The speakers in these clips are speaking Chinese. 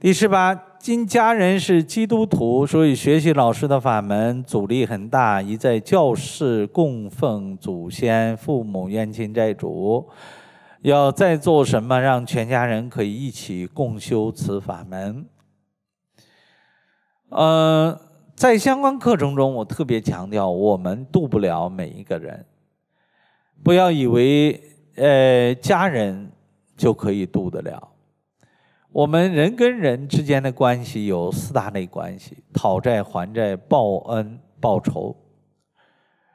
第十八，今家人是基督徒，所以学习老师的法门阻力很大，一在教室供奉祖先、父母、冤亲债主。要再做什么，让全家人可以一起共修此法门？呃，在相关课程中，我特别强调，我们渡不了每一个人。不要以为，呃，家人就可以渡得了。我们人跟人之间的关系有四大类关系：讨债、还债、报恩、报仇。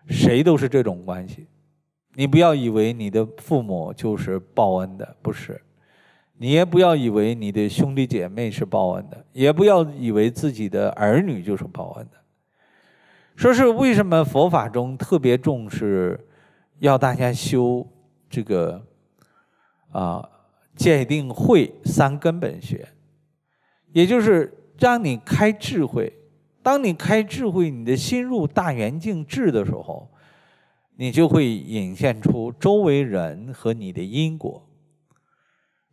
谁都是这种关系。你不要以为你的父母就是报恩的，不是；你也不要以为你的兄弟姐妹是报恩的，也不要以为自己的儿女就是报恩的。说是为什么佛法中特别重视要大家修这个啊界定慧三根本学，也就是让你开智慧。当你开智慧，你的心入大圆镜智的时候。你就会引现出周围人和你的因果，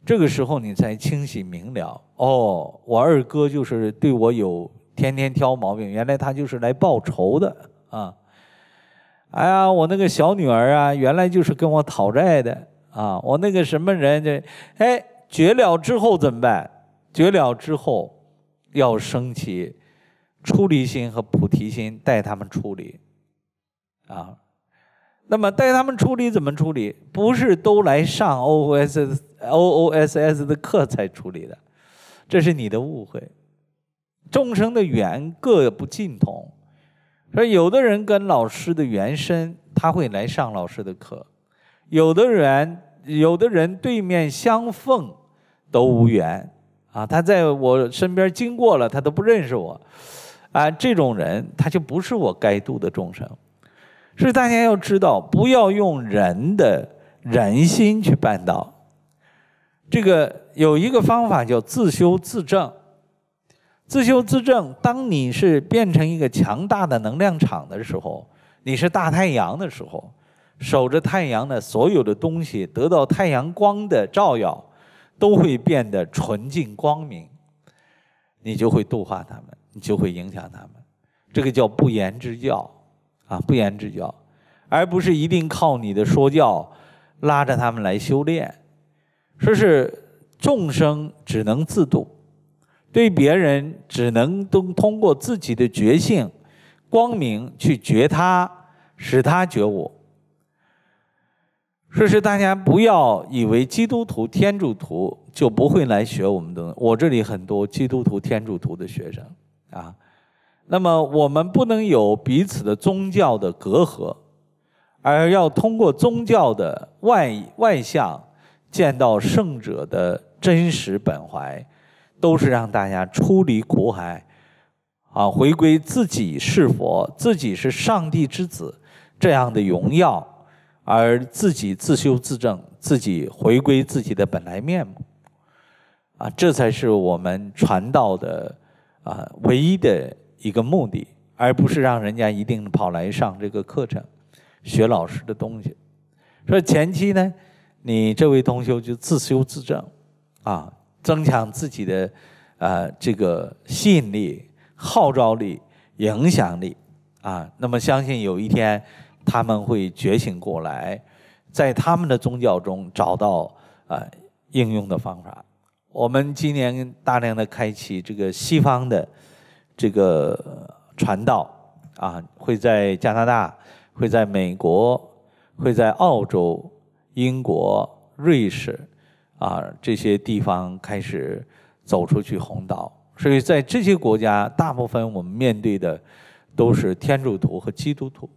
这个时候你才清晰明了。哦，我二哥就是对我有天天挑毛病，原来他就是来报仇的啊！哎呀，我那个小女儿啊，原来就是跟我讨债的啊！我那个什么人，这哎绝了之后怎么办？绝了之后要升起出离心和菩提心，带他们处理啊。那么带他们处理怎么处理？不是都来上 O O S O O S S 的课才处理的，这是你的误会。众生的缘各不尽同，所以有的人跟老师的缘深，他会来上老师的课；有的人，有的人对面相逢都无缘啊，他在我身边经过了，他都不认识我啊，这种人他就不是我该度的众生。所以大家要知道，不要用人的人心去办道。这个有一个方法叫自修自证。自修自证，当你是变成一个强大的能量场的时候，你是大太阳的时候，守着太阳的所有的东西得到太阳光的照耀，都会变得纯净光明。你就会度化他们，你就会影响他们。这个叫不言之教。啊，不言之教，而不是一定靠你的说教拉着他们来修炼。说是众生只能自度，对别人只能都通过自己的觉性、光明去觉他，使他觉悟。说是大家不要以为基督徒、天主徒就不会来学我们的。我这里很多基督徒、天主徒的学生啊。那么我们不能有彼此的宗教的隔阂，而要通过宗教的外外向见到圣者的真实本怀，都是让大家出离苦海，啊，回归自己是佛，自己是上帝之子这样的荣耀，而自己自修自证，自己回归自己的本来面目，啊，这才是我们传道的啊唯一的。一个目的，而不是让人家一定跑来上这个课程，学老师的东西。说前期呢，你这位同学就自修自证，啊，增强自己的啊这个吸引力、号召力、影响力啊。那么相信有一天他们会觉醒过来，在他们的宗教中找到啊应用的方法。我们今年大量的开启这个西方的。这个传道啊，会在加拿大，会在美国，会在澳洲、英国、瑞士啊这些地方开始走出去弘导。所以在这些国家，大部分我们面对的都是天主徒和基督徒，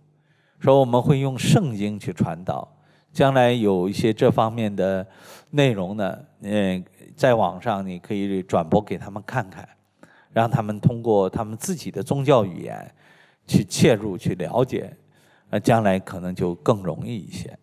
说我们会用圣经去传导。将来有一些这方面的内容呢，嗯，在网上你可以转播给他们看看。让他们通过他们自己的宗教语言去切入、去了解，那将来可能就更容易一些。